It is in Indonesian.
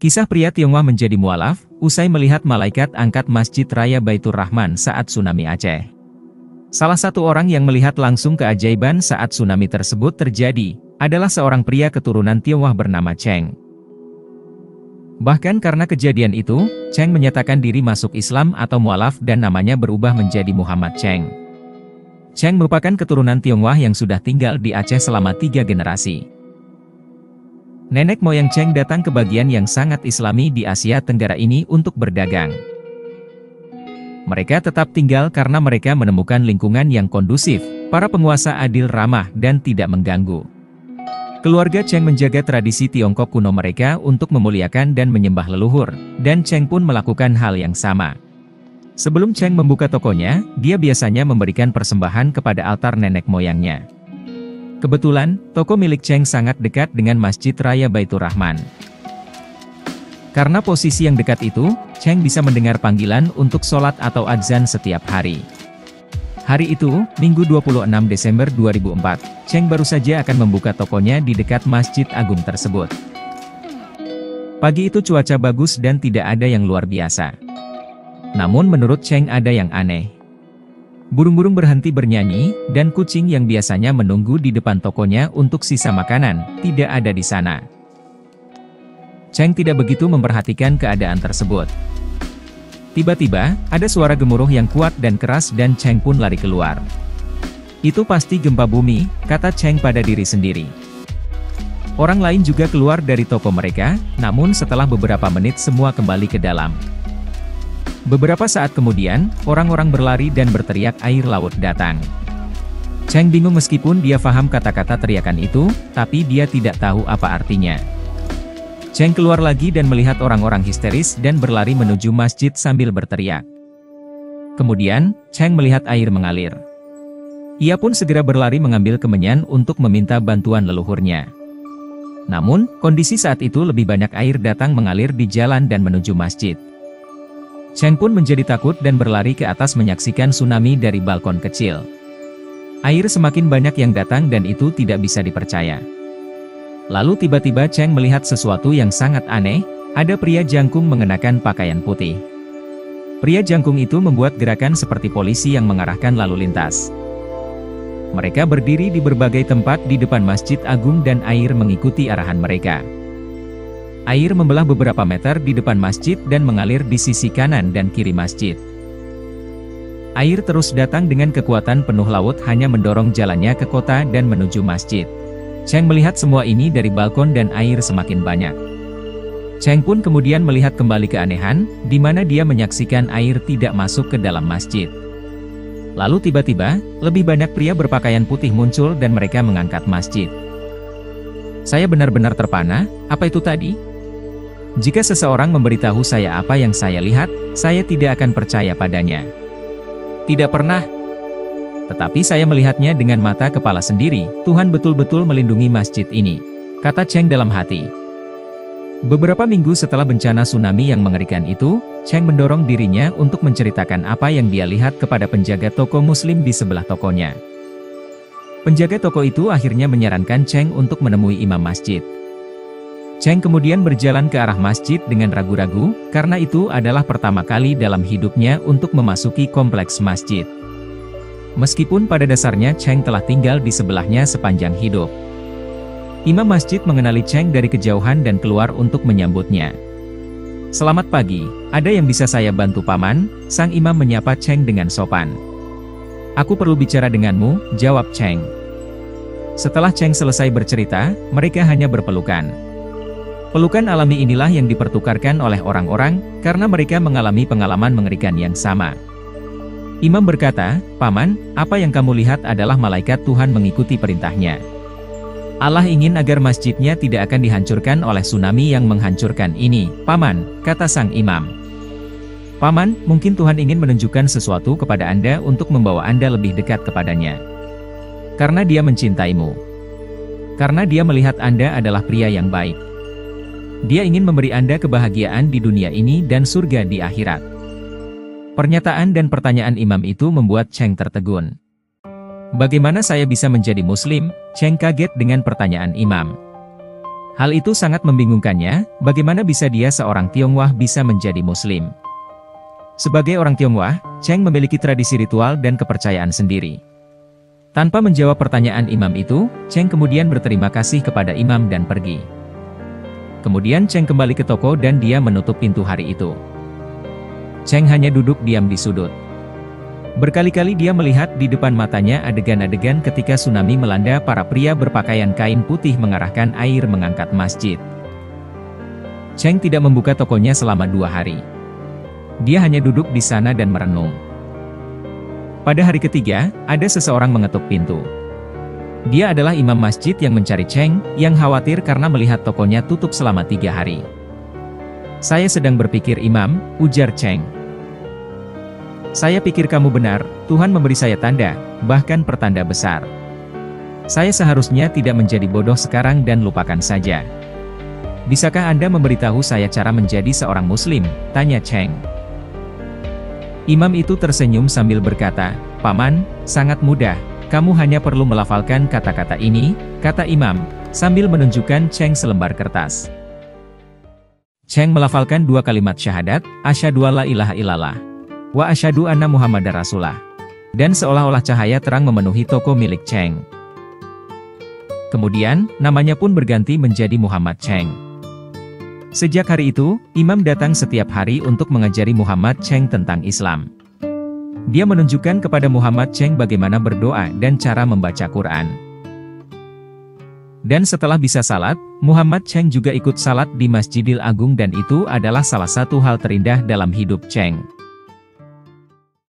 Kisah pria Tionghoa menjadi mualaf, usai melihat malaikat angkat Masjid Raya Baitur Rahman saat tsunami Aceh. Salah satu orang yang melihat langsung keajaiban saat tsunami tersebut terjadi, adalah seorang pria keturunan Tionghoa bernama Cheng. Bahkan karena kejadian itu, Cheng menyatakan diri masuk Islam atau mualaf dan namanya berubah menjadi Muhammad Cheng. Cheng merupakan keturunan Tionghoa yang sudah tinggal di Aceh selama tiga generasi. Nenek moyang Cheng datang ke bagian yang sangat islami di Asia Tenggara ini untuk berdagang. Mereka tetap tinggal karena mereka menemukan lingkungan yang kondusif, para penguasa adil ramah dan tidak mengganggu. Keluarga Cheng menjaga tradisi Tiongkok kuno mereka untuk memuliakan dan menyembah leluhur, dan Cheng pun melakukan hal yang sama. Sebelum Cheng membuka tokonya, dia biasanya memberikan persembahan kepada altar nenek moyangnya. Kebetulan, toko milik Cheng sangat dekat dengan Masjid Raya Baitur Rahman. Karena posisi yang dekat itu, Cheng bisa mendengar panggilan untuk sholat atau adzan setiap hari. Hari itu, Minggu 26 Desember 2004, Cheng baru saja akan membuka tokonya di dekat Masjid Agung tersebut. Pagi itu cuaca bagus dan tidak ada yang luar biasa. Namun menurut Cheng ada yang aneh. Burung-burung berhenti bernyanyi, dan kucing yang biasanya menunggu di depan tokonya untuk sisa makanan, tidak ada di sana. Cheng tidak begitu memperhatikan keadaan tersebut. Tiba-tiba, ada suara gemuruh yang kuat dan keras dan Cheng pun lari keluar. Itu pasti gempa bumi, kata Cheng pada diri sendiri. Orang lain juga keluar dari toko mereka, namun setelah beberapa menit semua kembali ke dalam. Beberapa saat kemudian, orang-orang berlari dan berteriak air laut datang. Cheng bingung meskipun dia paham kata-kata teriakan itu, tapi dia tidak tahu apa artinya. Cheng keluar lagi dan melihat orang-orang histeris dan berlari menuju masjid sambil berteriak. Kemudian, Cheng melihat air mengalir. Ia pun segera berlari mengambil kemenyan untuk meminta bantuan leluhurnya. Namun, kondisi saat itu lebih banyak air datang mengalir di jalan dan menuju masjid. Cheng pun menjadi takut dan berlari ke atas menyaksikan tsunami dari balkon kecil. Air semakin banyak yang datang dan itu tidak bisa dipercaya. Lalu tiba-tiba Cheng melihat sesuatu yang sangat aneh, ada pria jangkung mengenakan pakaian putih. Pria jangkung itu membuat gerakan seperti polisi yang mengarahkan lalu lintas. Mereka berdiri di berbagai tempat di depan Masjid Agung dan air mengikuti arahan mereka. Air membelah beberapa meter di depan masjid dan mengalir di sisi kanan dan kiri masjid. Air terus datang dengan kekuatan penuh laut hanya mendorong jalannya ke kota dan menuju masjid. Cheng melihat semua ini dari balkon dan air semakin banyak. Cheng pun kemudian melihat kembali keanehan, di mana dia menyaksikan air tidak masuk ke dalam masjid. Lalu tiba-tiba, lebih banyak pria berpakaian putih muncul dan mereka mengangkat masjid. Saya benar-benar terpana, apa itu tadi? Jika seseorang memberitahu saya apa yang saya lihat, saya tidak akan percaya padanya. Tidak pernah. Tetapi saya melihatnya dengan mata kepala sendiri, Tuhan betul-betul melindungi masjid ini. Kata Cheng dalam hati. Beberapa minggu setelah bencana tsunami yang mengerikan itu, Cheng mendorong dirinya untuk menceritakan apa yang dia lihat kepada penjaga toko muslim di sebelah tokonya. Penjaga toko itu akhirnya menyarankan Cheng untuk menemui imam masjid. Cheng kemudian berjalan ke arah masjid dengan ragu-ragu, karena itu adalah pertama kali dalam hidupnya untuk memasuki kompleks masjid. Meskipun pada dasarnya Cheng telah tinggal di sebelahnya sepanjang hidup. Imam masjid mengenali Cheng dari kejauhan dan keluar untuk menyambutnya. Selamat pagi, ada yang bisa saya bantu paman? Sang imam menyapa Cheng dengan sopan. Aku perlu bicara denganmu, jawab Cheng. Setelah Cheng selesai bercerita, mereka hanya berpelukan. Pelukan alami inilah yang dipertukarkan oleh orang-orang, karena mereka mengalami pengalaman mengerikan yang sama. Imam berkata, Paman, apa yang kamu lihat adalah malaikat Tuhan mengikuti perintahnya. Allah ingin agar masjidnya tidak akan dihancurkan oleh tsunami yang menghancurkan ini, Paman, kata sang imam. Paman, mungkin Tuhan ingin menunjukkan sesuatu kepada Anda untuk membawa Anda lebih dekat kepadanya. Karena dia mencintaimu. Karena dia melihat Anda adalah pria yang baik. Dia ingin memberi Anda kebahagiaan di dunia ini dan surga di akhirat. Pernyataan dan pertanyaan imam itu membuat Cheng tertegun. Bagaimana saya bisa menjadi muslim? Cheng kaget dengan pertanyaan imam. Hal itu sangat membingungkannya, bagaimana bisa dia seorang Tionghoa bisa menjadi Muslim. Sebagai orang Tionghoa, Cheng memiliki tradisi ritual dan kepercayaan sendiri. Tanpa menjawab pertanyaan imam itu, Cheng kemudian berterima kasih kepada imam dan pergi. Kemudian Cheng kembali ke toko dan dia menutup pintu hari itu. Cheng hanya duduk diam di sudut. Berkali-kali dia melihat di depan matanya adegan-adegan ketika tsunami melanda para pria berpakaian kain putih mengarahkan air mengangkat masjid. Cheng tidak membuka tokonya selama dua hari. Dia hanya duduk di sana dan merenung. Pada hari ketiga, ada seseorang mengetuk pintu. Dia adalah imam masjid yang mencari Cheng, yang khawatir karena melihat tokonya tutup selama tiga hari. Saya sedang berpikir imam, ujar Cheng. Saya pikir kamu benar, Tuhan memberi saya tanda, bahkan pertanda besar. Saya seharusnya tidak menjadi bodoh sekarang dan lupakan saja. Bisakah Anda memberitahu saya cara menjadi seorang muslim? Tanya Cheng. Imam itu tersenyum sambil berkata, Paman, sangat mudah, kamu hanya perlu melafalkan kata-kata ini, kata imam, sambil menunjukkan Cheng selembar kertas. Cheng melafalkan dua kalimat syahadat, asyadu la ilaha illallah. Wa asyadu anna Muhammad Rasulullah. Dan seolah-olah cahaya terang memenuhi toko milik Cheng. Kemudian, namanya pun berganti menjadi Muhammad Cheng. Sejak hari itu, imam datang setiap hari untuk mengajari Muhammad Cheng tentang Islam. Dia menunjukkan kepada Muhammad Cheng bagaimana berdoa dan cara membaca Quran. Dan setelah bisa salat, Muhammad Cheng juga ikut salat di Masjidil Agung dan itu adalah salah satu hal terindah dalam hidup Cheng.